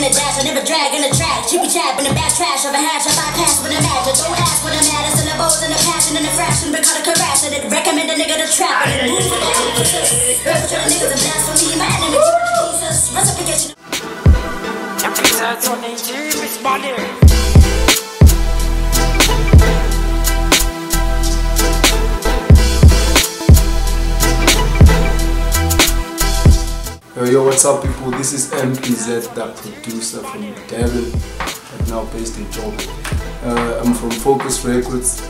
in the dash, I never drag in the track. Chippy chap in the back trash of a hash, I bypass with a match. Don't ask for the maddest and the bows and the passion and the fraction. Because of crash, I did recommend a nigga to trap. And it moves with the emphasis. For the niggas and blasphemy, my enemy. Jesus, reciprocation. Yo, what's up, people? This is Mbzet, the producer from Devon, and now based in Joburg. Uh, I'm from Focus Records,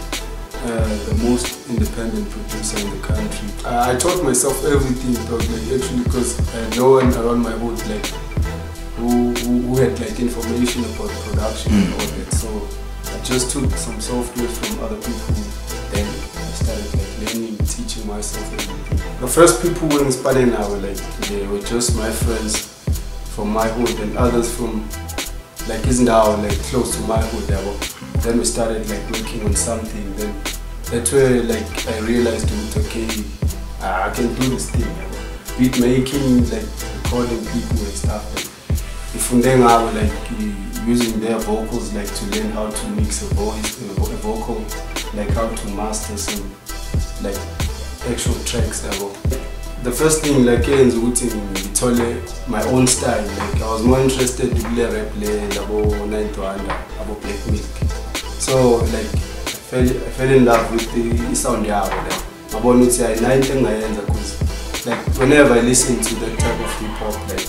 uh, the most independent producer in the country. Uh, I taught myself everything, dog, like actually, because no one around my hood, like, who, who, who had like information about production and all that. So I just took some software from other people, then I started learning, teaching myself. The first people who inspired me were like they were just my friends from my hood and others from like isn't our like close to my hood level. Then we started like working on something. Then that's where like I realized it okay, I can do this thing. Beat making, like recording people and stuff. Like, I was like using their vocals like to learn how to mix a voice a vocal like how to master some like actual tracks yabo the first thing like eyenza ukuthi ngithole my own style. Like i was more interested kule rap le labo 9th Wonder abo black milk. So like I fell, I fell in love with the sound yabo like ngabona ukuthi hayi nayo into engingayenza cause like whenever i listen to that type of hip hop like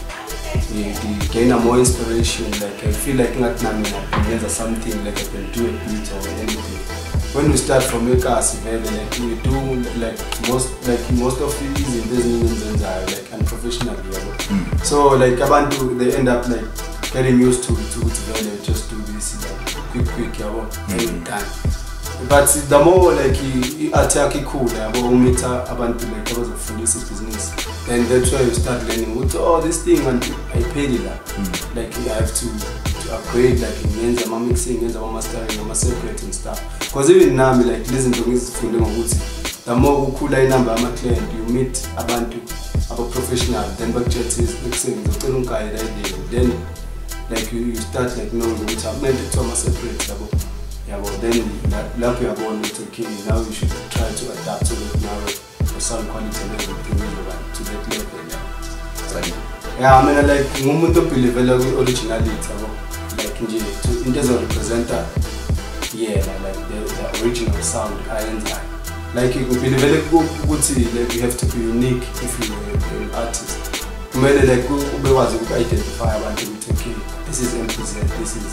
gain a more inspiration. Like i feel like ngathi nami ngenza something like i can do a beat or anything when we start from ekasi vele like we do like most like most of izinto eziningi enzenzayo like unprofessionally yabo mm. so like abantu they end up like getting used to to ukuthi vele just do this like quick quick yabo mm. and done. But the more like i- yakho ikhula yabo umitha abantu like abazofundisa ibhizinisi then that's why you start learning ukuthi oh this thing anti ayipheli la. Mm. Like i have to upgrade like ngenza ama-mixing ngenza ama-mastering ama-separate and stuff. Because even nami like lezi zinto ngizifunde ngokuthi the more ukhula inamba yama-client you meet abantu aba-professional then bakutshela ekuseni ngizocela ungigayela idele then like you, you start like knowing ukuthi akumele kuthiwa ama-separate yabo yabo. Then la- lapho uyabona ukuthi okay now you should try to adapt to it now for sound quality and everything uzoba to that level yabo. Yeah mina like ngumuntu obhilivela kwi-originality yabo. like nje to- into ezorepresenta yena like the, the original sound ayenzayo like ngibhilivele ukuthi like you have to be unique if you are an artist kumele like ubekwazi uku-identify abantu ukuthi okay this is Mbzet this is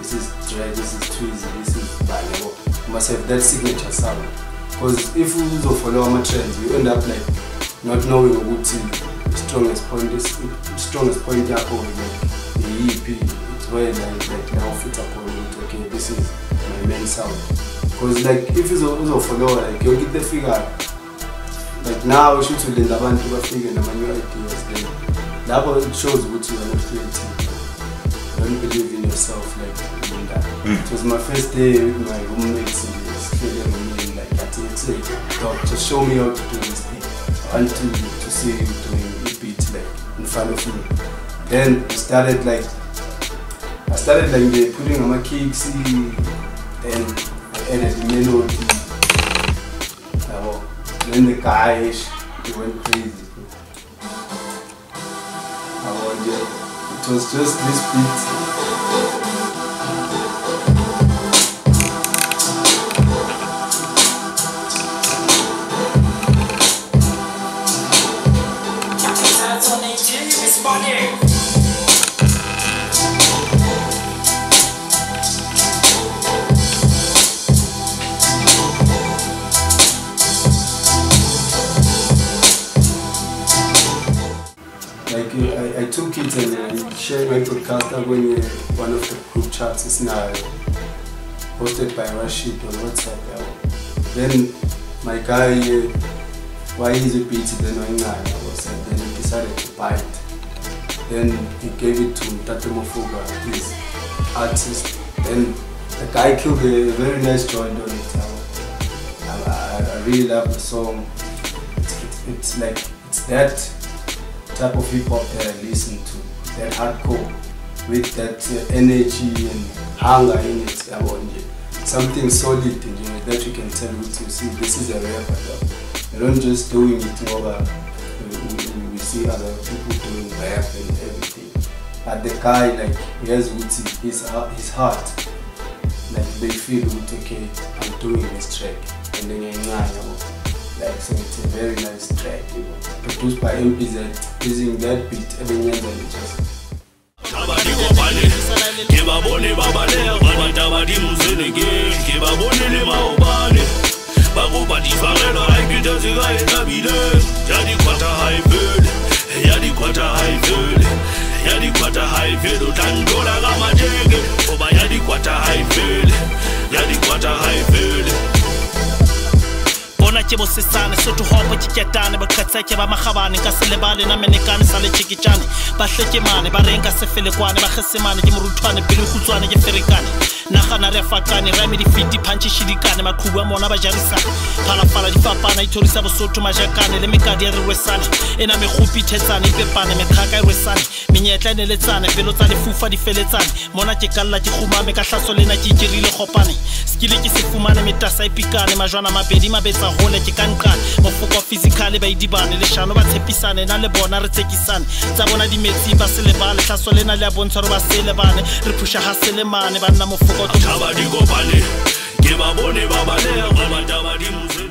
this is Dre, this is Tweezy, this is Balebo. You must have that signature sound. Because if you also follow my trends, you end up like not knowing the strongest point. Strongest point yako is the. It's where like like fit upon it. Okay, this is my main sound. Because like if you also follow like you'll get the figure. Like now you should learn abantu bafike nama new ideas. Then lapho it shows what you are not creative don't believe in yourself like doing that. Hmm. It was my first day with my roommates in the studio with me like that. It's like, dog, just show me how to do this thing. I want to, to see you doing a beat like in front of me. Then we started like started like the putting on my kicks then I added the melody. Uh, then the guys they went crazy. Uh, yeah. It was just this beat. I, took it and I shared my podcast when uh, one of the group chats is now hosted by Rashid on WhatsApp. Then my guy, uh, why is it beat then I was uh, then he decided to buy it. Then he gave it to Tate Mofoka, his artist. Then the guy killed a very nice joint on it. I, I, I really love the song. It's, it's, it's like it's that type of hip hop that I listen to, that hardcore. with that uh, energy and hunger in it something solid nje that you can tell you see this is a rapper though. you don't just doing it ngoba we, we, we see other people doing rap and everything but the guy like he has ukuthi his, heart- his heart like they feel okay I'm doing this track and then yabo like it's a very nice track you know. Produced by Mbzet using uh, that beat Every ebenyenza le just bona ke bosesane sotho hopo ke ketane boqhetseke ba magabane ka se lebale na menekane sa le tšeketšane ba hlekemane ba reng ka sefelekwane ba kgesemane ke moruthwane pele kgutswane ke ferekane nagana re fakane rame difiti phantšhe šhidikane makhubu a mona ba jarisane. Phalafala difapana ithorisa bosotho majakane le mekadi a re rwesane e na megopi thetsane ipepane mekgaka e rwesane menyetla e neletsane pelo tsa lefufa di feletsane. Mona ke kalla ke kgumame ka tlhaso lena ke ikerile kgopane. Sekile ke se fumane metasa e pikane majwana mabedi mabetsa gole ke ka nqane. Mofoko physicale baidibane leshano ba tshepisane na le bona re tsekisane. Tsa bona dimetsing ba se lebale tlhaso lena le a bontsha gore ba se lebane. Re phusha ga selemane banna mofoko o tlo abadikopale ke ba bone ba baleya abantu abadimuzene